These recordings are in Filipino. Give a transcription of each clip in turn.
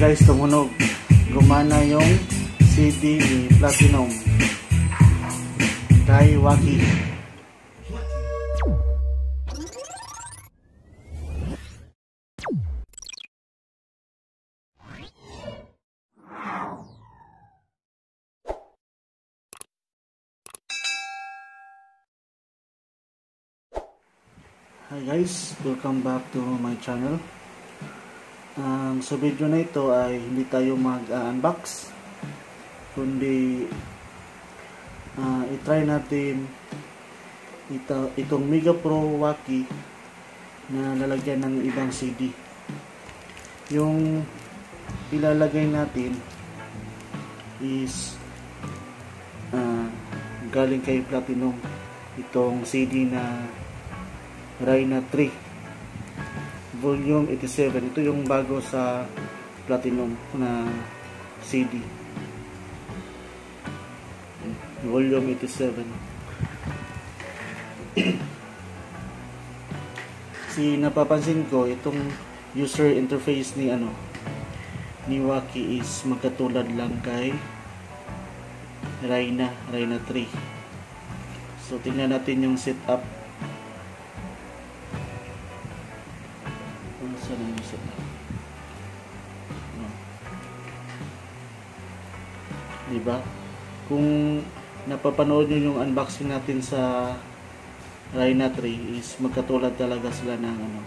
guys, tumunog. Gumana yung CD ni Platinum. Kay Waki. Hi guys, welcome back to my channel. Um, sa video na ito ay hindi tayo mag-unbox kundi uh, itry natin ito, itong Mega Pro Waki na lalagyan ng ibang CD. Yung ilalagay natin is uh, galing kay Platinum itong CD na Rhina 3 volume 87 ito yung bago sa platinum na CD volume 87 si napapansin ko itong user interface ni ano ni Waki is magkatulad lang kay Rhina Rhina 3 so tingnan natin yung setup Saan ang isa na? No. Diba? Kung napapanood nyo yung unboxing natin sa Rhina 3 is magkatulad talaga sila ng ano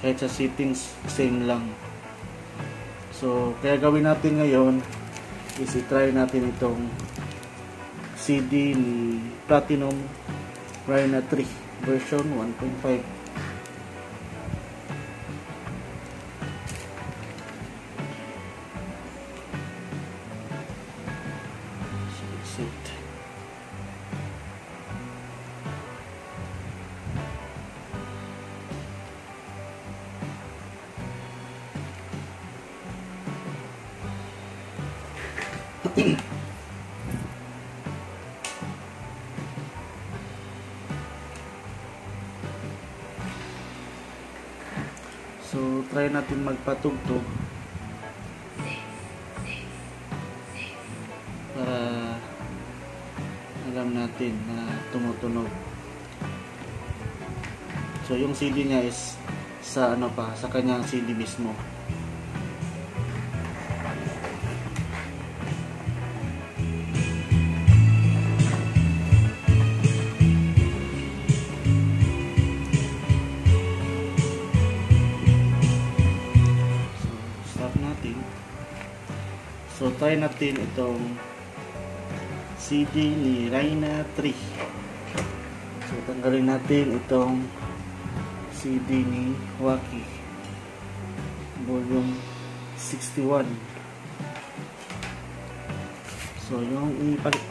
kahit sa settings same lang so kaya gawin natin ngayon is i-try natin itong CD ni Platinum Rhina 3 version 1.5 try natin magpatugtog. Para alam natin na tumutunog. So yung CD niya is sa ano pa sa kanyang CD mismo try natin itong CD ni Rhina 3 so tanggalin natin itong CD ni Waki. Volume 61 so yung ipalit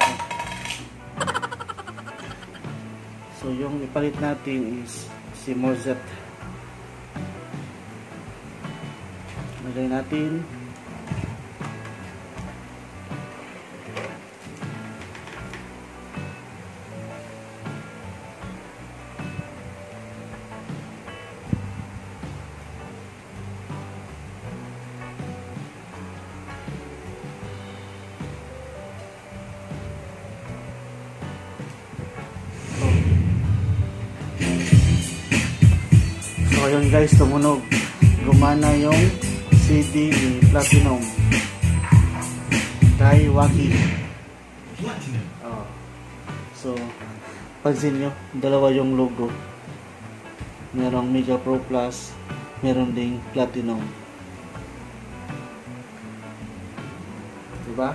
so yung ipalit natin is si Mozart. Lagay natin So ayun guys, tumunog. Gumana yung CD ni Platinum. Kay Waki. Oh. So, pansin nyo, dalawa yung logo. Merong Mega Pro Plus, meron ding Platinum. Diba?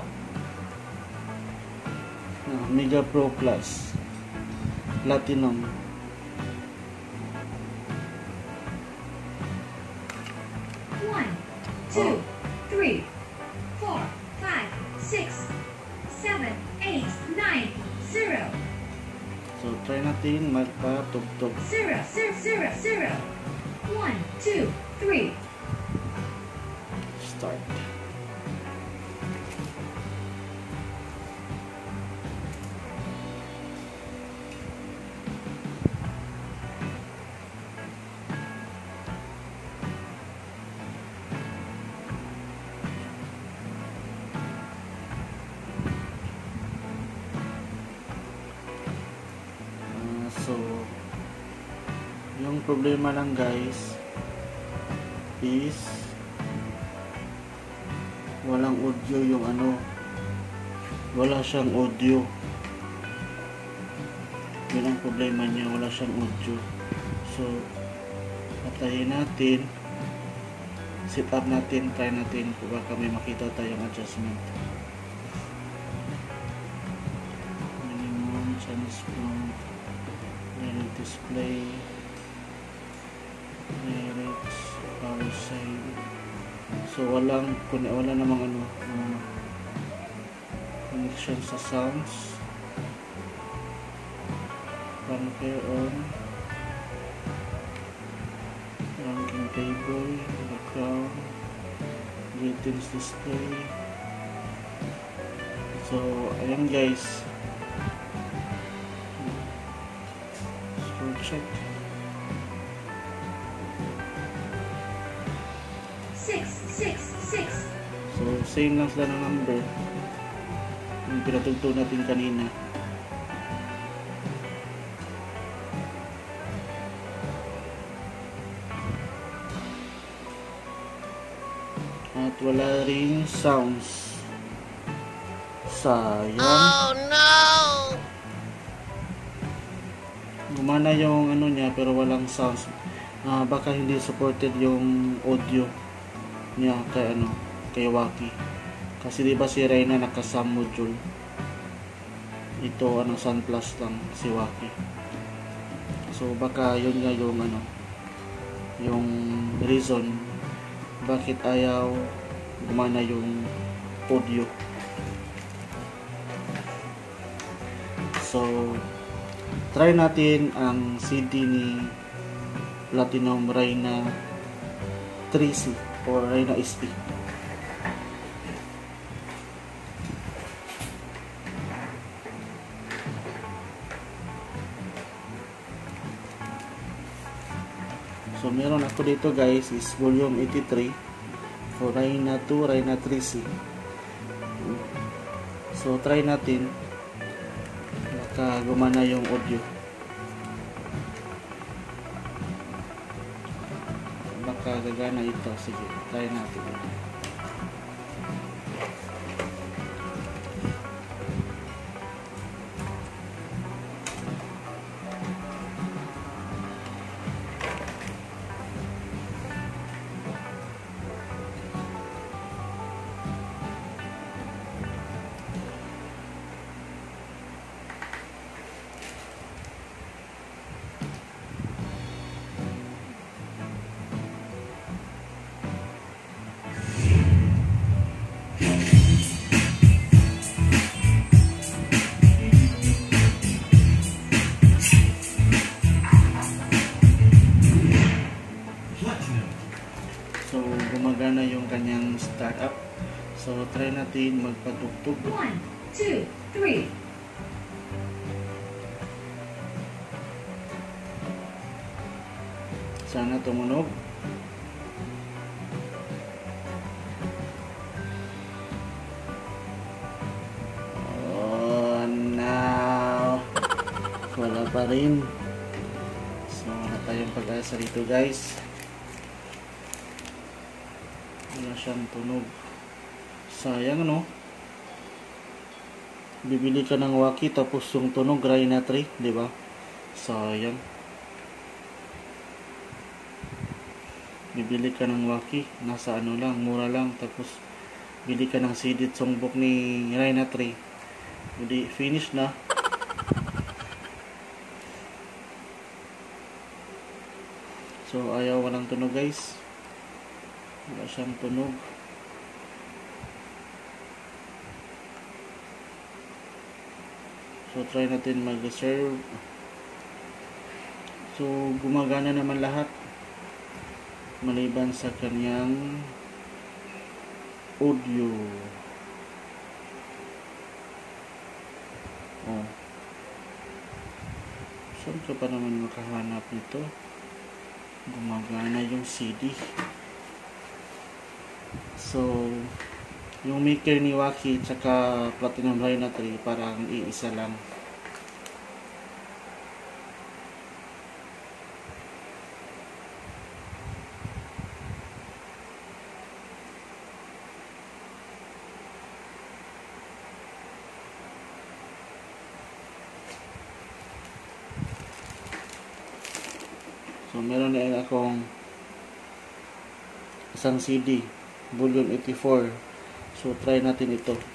Oh, Mega Pro Plus. Platinum. Two, three, four, five, six, seven, eight, nine, zero, So, try natin magpatugtog. zero, zero, zero, zero. One, two, three. Yung problema lang guys is walang audio yung ano. Wala siyang audio. Yun ang problema niya wala siyang audio. So patayin natin. Set up natin try natin kung baka may makita tayong adjustment. Minimum channel direct display direct power side so walang wala namang ano uh, connection sa sounds. Fanfare on. Ranking table background greetings display. So ayan guys. Scroll check same lang sila ng number. Yung pinatugtog natin kanina. At wala ring sounds. Sayang. Oh no! gumana yung ano niya pero walang sounds. Ah, baka hindi supported yung audio niya kay ano kay Waki. Kasi di ba si Reyna naka SAM module? Ito ano Sun Plus lang si Waki. So baka yun nga yung ano yung reason bakit ayaw gumana yung audio. So try natin ang CD ni Platinum Reyna 3C or Reyna ST meron ako dito guys is volume 83 for Reyna 2, Reyna 3C So try natin. Baka gumana yung audio. Baka gagana ito. Sige try natin natin magpatugtog. One, two, three, sana tumunog. Oh no wala pa rin. So wala tayong pag-asa rito guys. Wala siyang tunog sayang no? Bibili ka ng waki tapos yung tunog Rhina 3 di ba? Sayang. Bibili ka ng waki nasa ano lang mura lang tapos bili ka ng CD songbook ni Rhina 3 hindi finish na. So ayaw walang tunog guys. Wala siyang tunog so try natin mag-reserve so gumagana naman lahat. Maliban sa kanyang audio. Oh. Saan ka pa naman makahanap nito? Gumagana yung CD so yung maker ni Waki at saka Platinum Rhino 3 parang iisa lang. So, meron na akong isang CD, volume 84, So, try natin ito.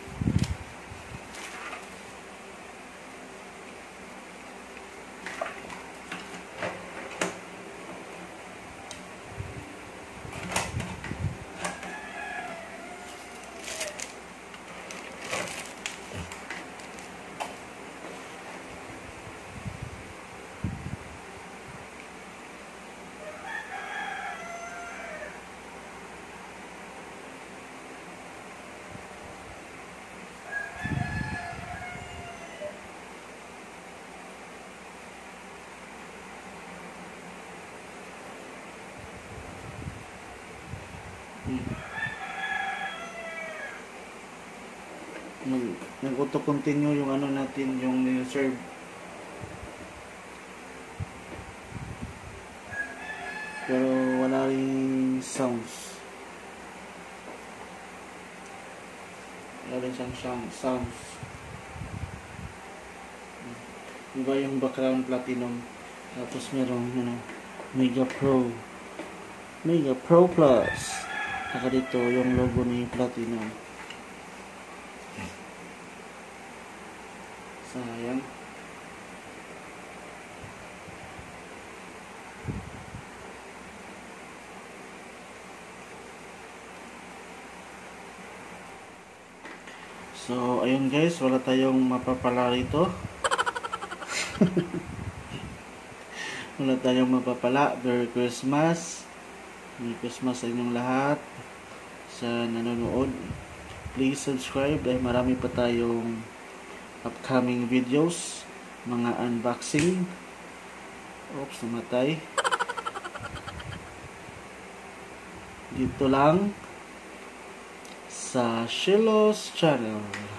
Nag, nag-auto-continue yung ano natin, yung serve. Pero wala rin sounds. Wala rin siyang sound- sounds. Iba yung background platinum. Tapos merong ano, Mega Pro. Mega Pro Plus. Saka dito yung logo ni Platinum. Sayang. So, ayun guys, wala tayong mapapala rito. wala tayong mapapala. Merry Christmas. Merry Christmas sa inyong lahat. Sa nanonood. Please subscribe dahil marami pa tayong upcoming videos. Mga unboxing. Oops, namatay. Dito lang sa Channel.